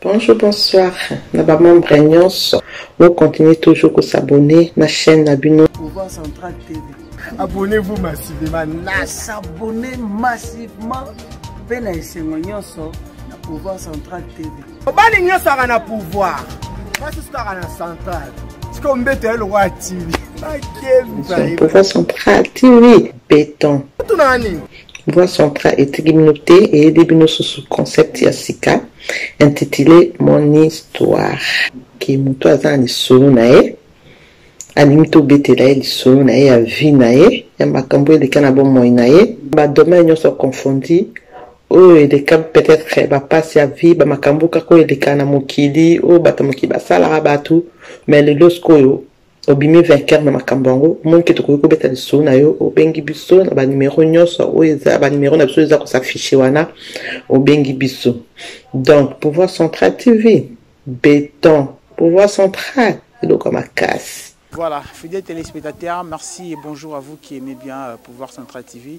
Bonjour, bonsoir na ba membres nyonso. Bo continuer toujours ko s'abonner na chaîne na bino. Pouvoir Central TV. Abonnez-vous massivement. Na s'abonner massivement pe na esengo nyonso na Pouvoir Central TV. Obali nyonso aka na pouvoir. Basi sukaka na central. Siko mbeto ya lokwa atili. Bakemba. Pouvoir Central TV. Béton. Tunani. Voix centrale etiki bino te eyede bino susu concept ya sika intitulé mon histoire ke moto aza na lisolo na ye alingi tobetela ye lisolo na ye ya vie na ye ya makambo eleka na bomoi na ye badomaine nyonso confondi oyo eleka peut-être bapasi ya vie bamakambo kaka oyo eleka na mokili oyo bato ya mokili basalaka bato mais lelo sikoyo obimi vainqueur na makambo yango omoni ke tokoki kobeta lisolo na yo obengi biso na banimero nyonso oyo eza banimero na biso eza kosafishe wana obengi biso donc pouvoir central tv beton pouvoir central eloko makasi Voilà, fidèles téléspectateurs, merci et bonjour à vous qui aimez bien euh, Pouvoir Central TV.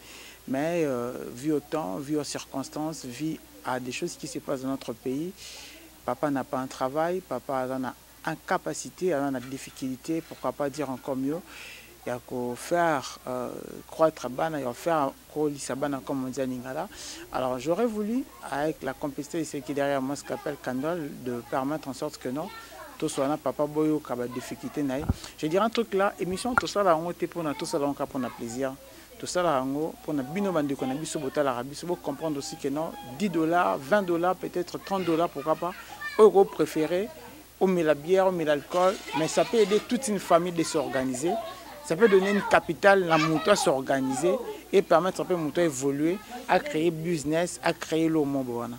mais vu au temps vu au circonstance vu à des choses qui se passe dans notre pays papa n'a pas un travail papa aza na incapacite aza na difficulté pourquoi pas dire encore mieux ya ko faire euh, croître bana ya faire kolisa bana comme on dit en lingala alors j'aurais voulu avec la complicité de ceux qui derrière moi ce qu'appelle Kandol de permettre en sorte que non tosala na papa boyoka ba difficulté na ye je dirais un truc là émission tosala yango te mpona tosala yango kaka mpona plaisir Tosala yango pona bino ba ndeko na biso botalaka biso bo comprendre aussi que non 10 dollars, 20 dollars, peut-être 30 dollars pourquoi pas oyo ko préférer omela bière, omela alcool, mais ça peut aider toute une famille de s'organiser. Ça peut donner une capitale na moto à s'organiser et permettre peu moto à évoluer, à créer business, à créer le monde.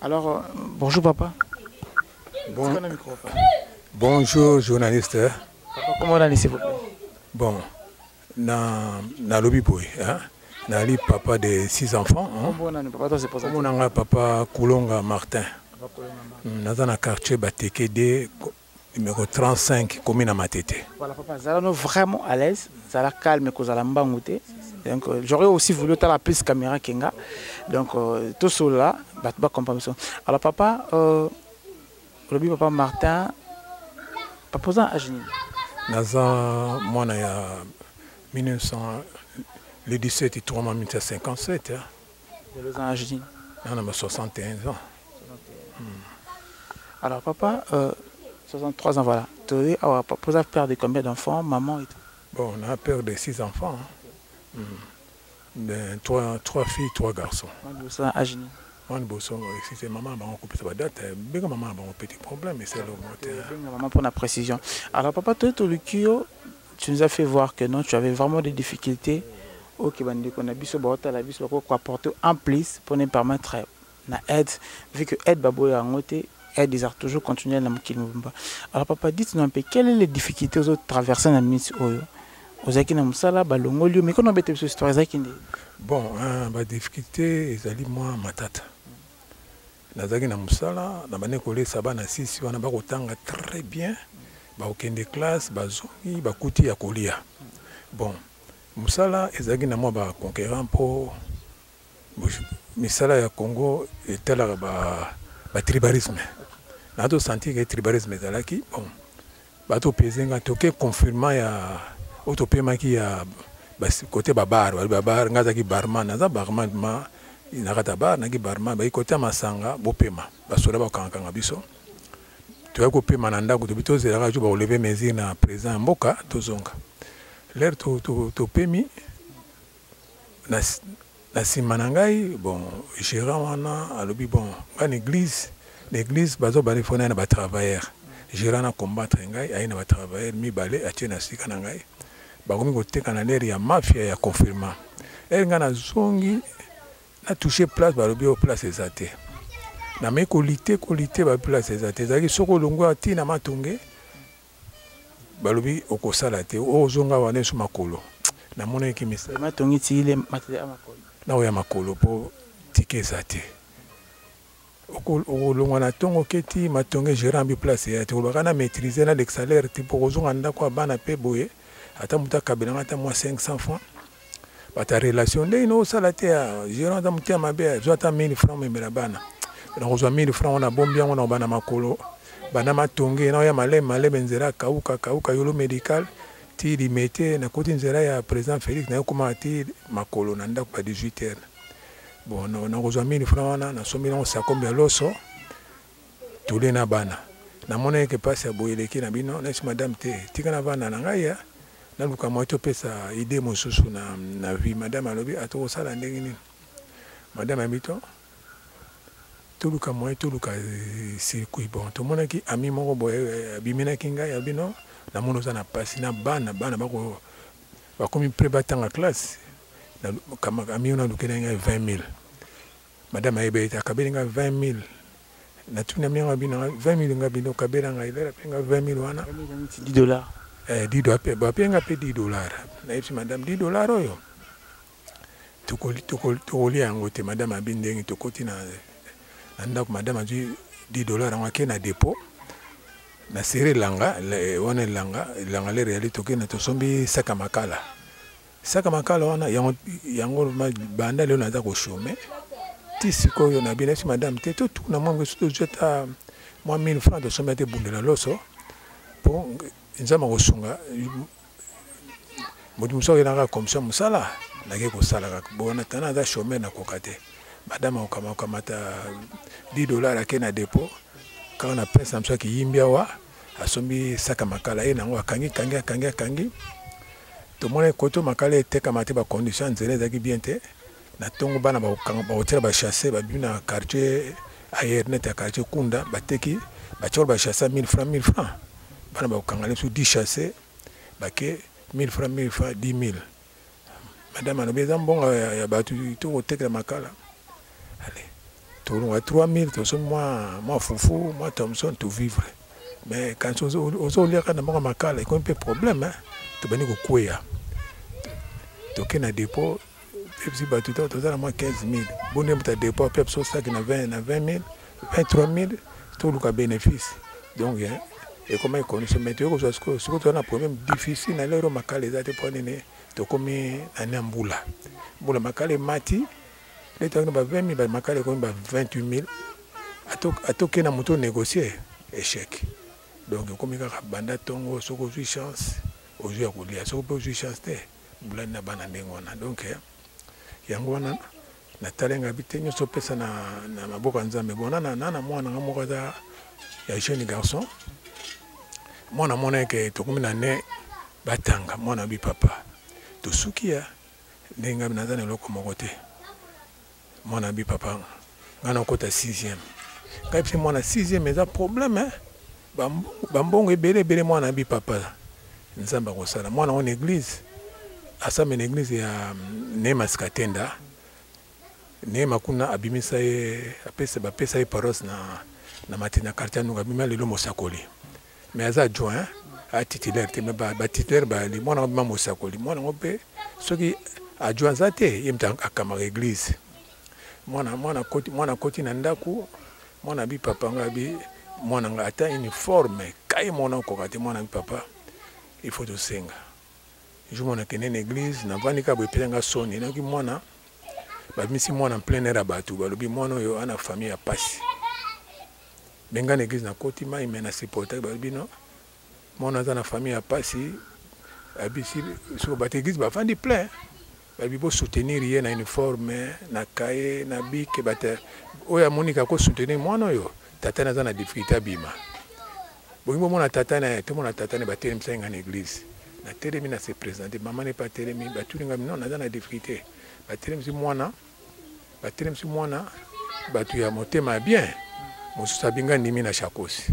Alors, euh, bonjour papa. Bon. Bonjour journaliste. Papa, comment allez-vous Bon, Na na lobi boy hein nali papa de six enfants omona nga papa kulonga martin hmm, naza na quartier bateke de numéro 35 komi na matete voilà papa zala no vraiment à l'aise zala calme kozala mbangu te donc euh, j'aurais aussi voulu tala plus caméra kenga donc euh, tout cela bat ba comprendre alors papa euh, Olobi papa Martin, papa oza na age nini? Naza mwana ya 1900 le 17 itroma 1957. Hein? Lelo oza na age nini? Naza na ba 61 ans. Hmm. Alors papa, euh, 63 ans voilà. Toye awa papa oza père de combien d'enfants, maman et tout? Bon, on a père de 6 enfants. Hein? Okay. Hmm. Trois, trois filles, trois garçons. Mwana liboso na âge nini? Mwana liboso excuse maman na bango kopesa ba date benga maman na bango petit problème esali yo moko te. hein. Benga maman mpo na précision. Alors papa toye toluki yo tu nous as fait voir que non tu avais vraiment des difficultés oyo ke bandeko na biso baotala biso bakoki koapporter en plus mpona epermettre na aide vu que aide baboya yango te aide ezalaka toujours continuelle na mokili mobimba alors papa dites nous un peu quelle est les difficultés ozo traverser na minute oyo ozalaki na mosala balongoli yo miko na obeta biso histoire ezalaki nde bon uh, ba difficulté ezali mwa matata nazalaki na mosala na bande kolesa bana sisi wana bakotanga très bien bakokende classe bazongi bakuti ya kolia bon mosala ezalaki na mwa baconquérant mpo Misala ya Congo etalaka ba, ba tribalisme na to sentir que tribalisme ezalaki bon bato peze nga toke confirmant ya oyo topemaki ya basi kote babar bali babar nga azalaki barman naza barman ma na kata bar naki barman bayi kotia masanga bopema basoda bakangakanga biso toyaki kopema na ndako tobi tozelaka jo bakoleve mesure na président ya mboka tozonga lere topemi to, to na, na nsima na ngai bon gérant wana alobi bon ngai na église na église bazobala ifo naye na batravailleur gérant na combattre ngai aye na batravailleur mibale atie na sika na ngai bakomi koteka na lere ya mafia ya confirma ere ngai nazongi na touche place balobi oyo oh, place eza te namei kolite kolite baplace eza te ezalaki soko olongwa ntina matonge balobi okosala te oh, ozonga awa nesu makolo namonaki kimisa matongi tiile matele amakolo naoya makolo mpo tika eza te okolongwa na ntongo oketi matonge gerant bi place eya te kolobaka na maîtrise nalekisa lere te mpo kozonga ndako ya bana mpe boye ata moto akabelanga ata mwa 500 francs bata relation ndenge na osala te ya ah, gérant aza motema mabe azwa ata 1000 franc omemela bana nakozwa 1000 franc wana abombi yango na kobanda makolo banda matonge naoya maleme maleme nzela akauka kauka yolo médical ti limete nakoti nzela ya président félix naye koma ti makolo na ndako ba 18 heures bon nakozwa 1000 franc wana nasombeli yango sakombe ya loso Tole na bana. Namonaki ke pasi ya boye eleki na bino. Nayebisi madame te, tika navanda na ngai ya naluka moyen topesa idee mosusu na, na vie. Madame alobi, ah tokosala ndenge nini? Madame alobi to, toluka moyen toluka circuit. Bon, tomonaki ami moko boye eh, abiminaki ngai, alobi non, namoni oza na pasi na bana, bana bako bakomi pre batanga classe. Ami oyo nalukeli ngai 20 000. Madame ayebeli te akabeli nga 20000 na tuna mi nga bino 20000 nga bino kabela nga ebela pe nga 20000 wana 10 dollars eh 10 dollars pe ba pe nga pe 10 dollars na yebisi madame 10 dollars oyo tokoli tokoli tokoli yango te madame abi ndenge tokoti na na ndako madame azwi 10 dollars yango ake na depot na sere elanga wana elanga elanga lere yali tokende tosombi saka makala Saka makala wana yango yango banda lelo naza ko chome ti sikoyo na bino si madame te to tuna mwa ngesu to jeta mwa 1000 francs to somba te bundela loso po nzama ko sunga moto mosusu akenda kaka commission ya mosala nake kosala kaka bona tana aza chomere nakoka te madame akokamata 10 dollar ake na depot kaka na prince na biso akiyimbi awa asombi saka makala ye nango akangi kangi akangi akangi tomonaki koto makala etekama te bacondition ya nzela ezalaki bien te na ntongo bana bakotyela bachasse babibi na quartier aernet ya quartier kunda bateki batyakolo bachasse ya 1000 franc 1000 franc bana bakokanga biso 10 chasse bake 1000 franc 1000 franc 10 000 madame alobi eza mbongo ya bato to kotekela makala ale tolonga 3000 tosombi mwa mwa fufu mwa thomson to vivre mais kanti ozoliaka na mbongo ya makala ekomi mpe problème tobandi kokweya toke na dépôt mpe biso bato to toza na mwa 15000 bonde moto ya dépôt mpe biso saki na 20 na 20000 23000 toluka benefice donc eh, ekomaki condition mais toyei kozwa sikoyo sikoyo toza na problème difficile na lero makala eza te mpo nini tokomi nani ya mbula mbula makala emati letaki na ba 20 000 makala ekomi ba 28 000 atoke na moto négocier échec donc ekomi kaka banda ntongo soki ozwi chance ozwi ya kolia soki mpe ozwi chance te bulani na bana ndenge wana donc eh, yango wana Na tala nga bite nyoso pesa na na maboko ya Nzambe. Bon nana nana mwana nga moko aza ya jeune garçon. Mwana mwana ke tokomi na ne batanga mwana bi papa. Tosuki ya ndenge nga binaza na eloko moko te. Mwana bi papa nga na kota 6e. Ngai mpe mwana 6e eza problème hein. Ba mbongo ba mbongo ebele ebele mwana abi papa nzambe akosala mwana ngo na eglise asambe na eglise ya neema sikatenda neema kuna abimisa ye apesa bapesa ye paroisse na na mati na quartier nunga abima lelo mosakoli mais aza adjoint a titulaire te mais ba, ba titulaire bayali mwana ngo abima mosakoli mwana ngo mpe soki adjoint aza te ye mpe akamaka eglise mwana mwana koti mwana koti na ndako Mwana bi papa nga bi mwana nga ata uniforme kai mwana okoka te mwana bi papa il faut to senga jour mwana kende na église na vandi ka boye pesa nga soni na ki mwana ba misi mwana plein air batu ba lobi mwana yo ana famille ya pasi benga na église na koti mai mais na supporter ba lobi non mwana za na famille ya pasi abisi so ba église ba vandi plein Babi bo soutenir ye na uniforme na cahier na bic but oyo ya Monica ako soutenir mwana oyo tata naye aza na difficulte abima bolingi bomona tata naye tomona tata naye batelemisaki ngai na eglise natelemi na se presenter maman naye pe atelemi batuni ngai non naza na difficulte batelemisi mwana batelemisi mwana bato ya motema ya bien mosusu abinga ndimi na shakosi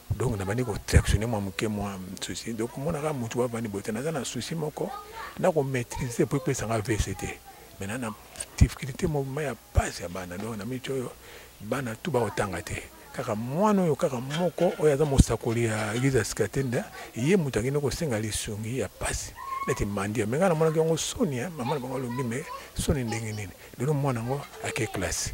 donc nabandi kotractionne mwa moke mwa souci donc omonaka motu bavandi boye te naza na souci moko na komaîtrise mpo epesa nga vc te maintenant na difficulté mobima ya pasi ya bana donc na miti oyo bana tu bakotanga te kaka mwana oyo kaka moko oyo aza mosakoli ya eglise ya sikatenda ye moto akende kosenga lisungi ya pasi neti mandia me ngai namonaki yango soni mama na bango alobi me soni ndenge nini lelo mwana yango ake classe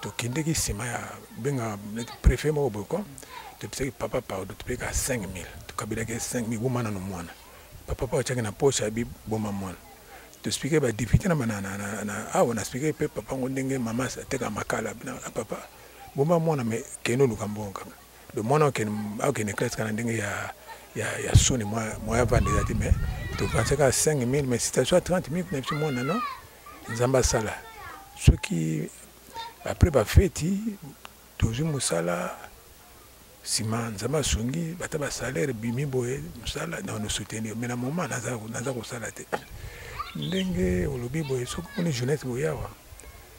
tokendeki nsima ya benga prefet moko boye ko topesaki papa paudo topeka 5000 tokabelaki 5000 boma nano mwana papa paudo atyaki na poche abi boma mwana tospike badepute na awa naspike mpe papa yango ndenge mama ateka makala bina ah, papa boma mwana me kende oluka mbongo kaka donc mwana akende classe kaka na ndenge ya, ya, ya soni moyen avanda eza te mais topanse kaka 5 000 mais situation ya 30 000 na biso mwana no nzambe asala soki après bafeti tozwi mosala nsima nzambe asungi bata basalaire bimi boye mosala na nosoutenir mais na moment naza kosala te ndenge olobi boye soki omoni jeunesse boye awa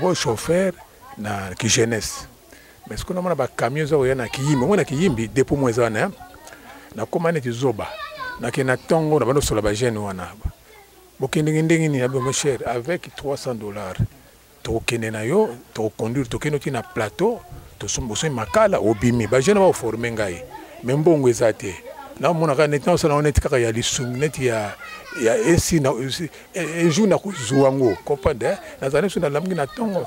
Bo chauffeur na ki jeunesse. Mais ce qu'on a mona ba camions za oya na kiyimbi, mona kiyimbi depuis moi za na na koma neti zoba. Na ke na tongo na bando sola ba jeunes wana. Bo kende ngende ngini na mon cher avec 300 dollars. To kende na yo, to conduire to kende na plateau, to sombo so makala obimi. Ba jeunes ba former ngai. Mais mbongo ezate. Na mona ka neti na sala neti kaka ya lisum neti ya ya esi na un jour nakozwa yango comprendre eh? nazali biso nalamuki na ntongo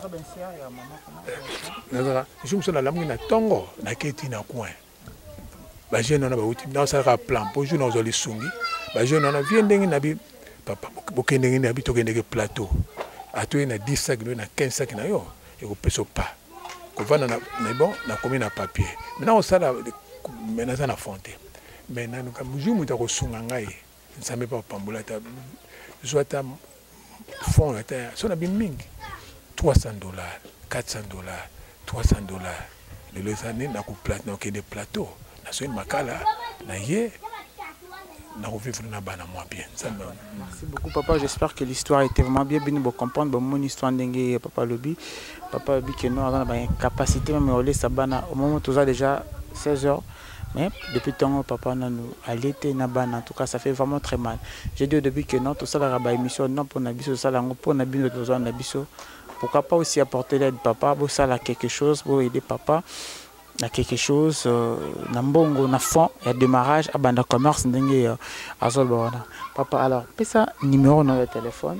nazala jour mosusu nalamuki na ntongo naketi na coin bajeune wana bauti nasalaka plan mpo jour nazwa lisungi bajeune wana vie ndenge na bi papa bokende ndenge na bi tokendeke plateau atoyi na 10 sac na 15 sac na yo ekopesa pas kovanda na mais bon nakomi na papier maintenant osala mais naza na fronte mais nanuka jour moto akosunga ngai nzambe mpe apambola ata zwa ata fond ata ya so na bi mingi 300 dollars 400 dollars 300 dollars lelo eza nini nakokende plateau nasoi makala na ye nakovivre na bana mwa bien nzambe merci beaucoup papa j'espère que l'histoire était vraiment bien bino bocomprendre bomoni histoire ndenge papa alobi papa alobi keno aza na bacapacité meme ya kolesa bana omoma toza déjà 16 heures Mais depuis tongo papa nanu alie te na bana en tout cas ça fait vraiment très mal. J'ai dit au début que non tosalaka ba emission non pona biso tosala yango pona bino tozo landa biso pourquoi pas aussi apporter l'aide papa bosala quelque chose bo aider papa na quelque chose euh, na mbongo na fond ya démarrage abanda commerce ndenge euh, azoloba wana papa alors pesa numéro na yo ya téléphone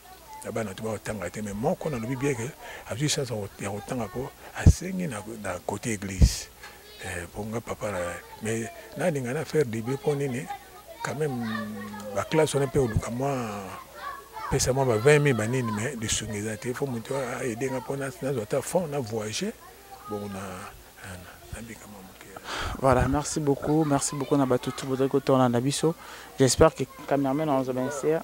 na bana to bakotanga te mais moko nalobi bien ke azwi chance ya kotanga mpo asengi na côté église eh, mpo nga papa na mais nalinga na faire libre mpo nini quand même baklasse wana mpe oluka mwa pesa mwa ba 20 mille banini mais lisungi eza te fo moto aede nga mpo nazwa ata fond na voyage bongo na nabikama Voilà, merci beaucoup. Merci beaucoup, Nabatutu, pour le temps, Nabiso. J'espère que le cameraman, on va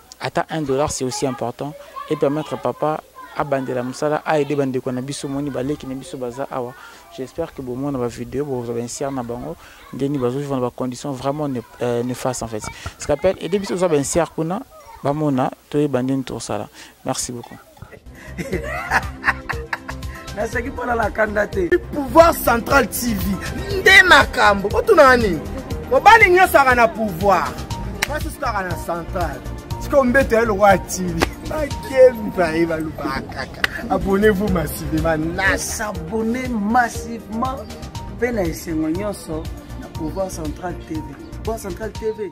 Ata un dollar c'est aussi important et permettre papa abandela musala a aider bandeko na biso moni baleki na biso baza awa j'espère que bomona ba vidéo bokozwa bainsiare na bango ndeni bazovivre na bacondition vraiment euh, nefaste en fait ce qu'appelle aider biso ozwa bainsiare kuna bamona toyeba ndeni tosala merci beaucoup naseki mpo na lakanda te pouvoir central tv nde makambo otunaka nini mobali nyonso aka na pouvoir basi soki aka na central sikoyo mbeto ya lokola tv bakemi baye balobaka kaka abonnez-vous massivement na s'abonner massivement mpe na esengo nyonso na pouvoir central tv pouvoir central tv